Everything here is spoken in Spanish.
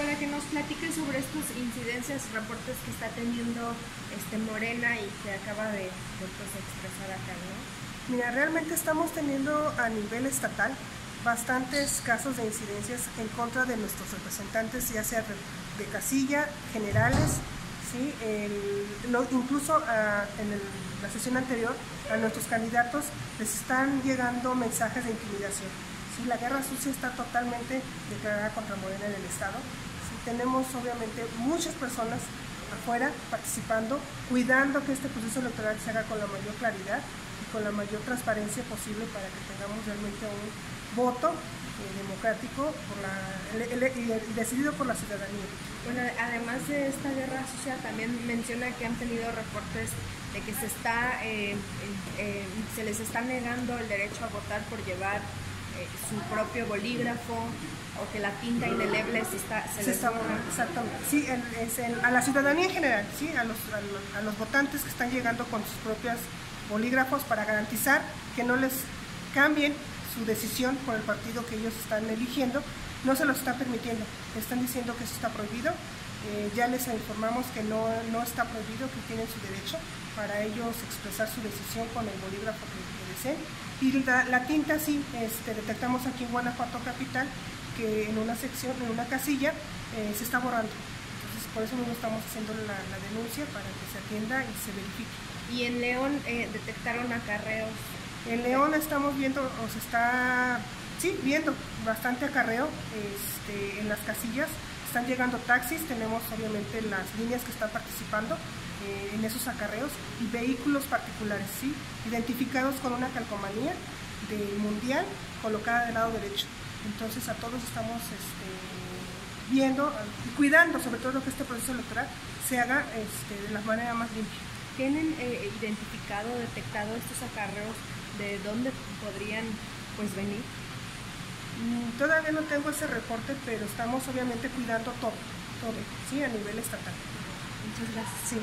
para que nos platique sobre estas incidencias, reportes que está teniendo este Morena y que acaba de, de pues, expresar acá, ¿no? Mira, realmente estamos teniendo a nivel estatal bastantes casos de incidencias en contra de nuestros representantes, ya sea de casilla, generales, ¿sí? incluso ah, en la sesión anterior a nuestros candidatos les están llegando mensajes de intimidación. ¿sí? La guerra sucia está totalmente declarada contra Morena en el Estado. Tenemos obviamente muchas personas afuera participando, cuidando que este proceso electoral se haga con la mayor claridad y con la mayor transparencia posible para que tengamos realmente un voto eh, democrático y decidido por la ciudadanía. Bueno, además de esta guerra social, también menciona que han tenido reportes de que se está eh, eh, se les está negando el derecho a votar por llevar su propio bolígrafo o que la tinta indeleble se está se, les está exactamente sí es a la ciudadanía en general sí a los, a los votantes que están llegando con sus propios bolígrafos para garantizar que no les cambien su decisión por el partido que ellos están eligiendo, no se los está permitiendo. Están diciendo que eso está prohibido. Eh, ya les informamos que no, no, está prohibido, que tienen su derecho para ellos expresar su decisión con el bolígrafo que, deseen. Y la, tinta sí, este, detectamos aquí en Guanajuato Capital que en una sección, en una casilla, eh, se está borrando. Entonces, por eso mismo estamos haciendo la, denuncia para que se atienda y se verifique. Y en León eh, detectaron acarreos en León estamos viendo, o se está, sí, viendo bastante acarreo este, en las casillas. Están llegando taxis, tenemos obviamente las líneas que están participando eh, en esos acarreos y vehículos particulares, sí, identificados con una calcomanía de mundial colocada del lado derecho. Entonces a todos estamos este, viendo y cuidando sobre todo que este proceso electoral se haga este, de la manera más limpia. ¿Tienen eh, identificado, detectado estos acarreos de dónde podrían pues venir? Mm, todavía no tengo ese reporte, pero estamos obviamente cuidando todo, todo, sí, a nivel estatal. Muchas gracias. Sí.